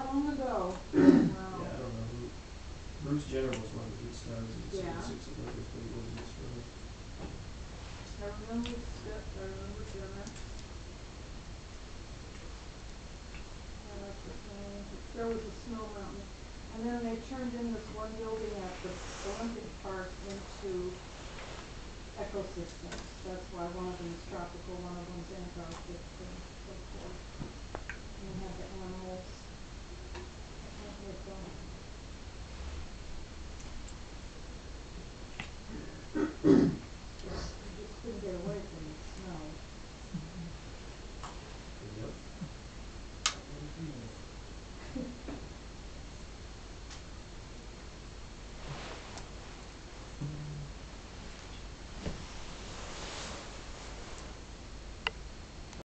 that long ago. Yeah, I don't know um, Bruce Jenner was one of the big stars in the Yeah. seventy-six Olympics, but he wasn't as. Uh, I remember stuff, I remember Jenner. There was a snow mountain. And then they turned in this one building at the Olympic Park into ecosystems. That's why one of them's tropical, one of them's Antarctic.